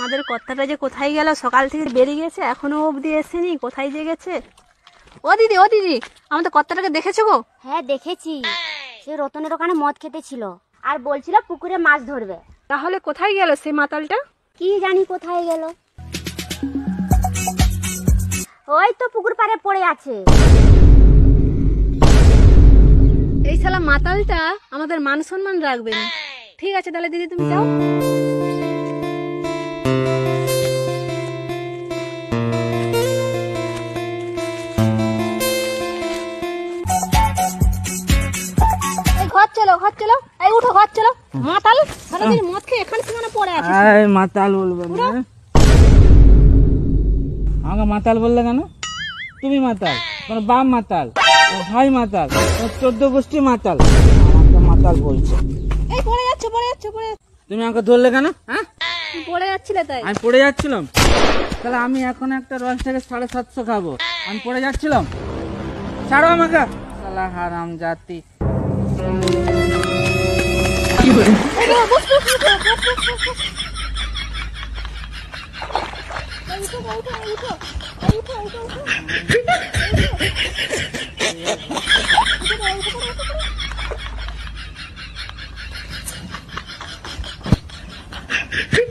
আমাদের কর্তাটা যে কোথায় গেল? সকাল থেকে বেরিয়ে গেছে এখনও অবধি এসেনি। কোথায় যে গেছে? ও দিদি ও দিদি আমাদের কর্তাটাকে দেখেছ গো? হ্যাঁ দেখেছি। সে রতনের ওখানে মদ খেতে ছিল আর বলছিল পুকুরে মাছ ধরবে। তাহলে কোথায় গেল সেই মাতালটা? কি জানি কোথায় গেল। ওই তো পুকুর পাড়ে পড়ে আছে। এই শালা মাতালটা আমাদের মান সম্মান রাখবে ঠিক আছে তাহলে দিদি তুমি যাও। ঘর চলো ঘর চলো। এই উঠো ঘর চলো। মাতাল মদ খেয়ে এখানে পড়ে আছে এই মাতাল বলবে না। আমাকে মাতাল বললে কেন? তুমি মাতাল তোমার বাপ মাতাল ভাই মাতাল তোমার চোদ্দ গোষ্ঠী মাতাল। আমাকে মাতাল বলছে। এই পড়ে যাচ্ছে পড়ে যাচ্ছে পড়ে তুমি আমাকে ধরলে কেন? হ্যাঁ? পড়ে যাচ্ছিলে তাই। আমি পড়ে যাচ্ছিলাম। তাহলে আমি এখন একটা রস থেকে সাড়ে সাতশো খাব। আমি পড়ে যাচ্ছিলাম। ছাড়ো আমাকে। সালা হারাম জাতি 一会儿。Hey!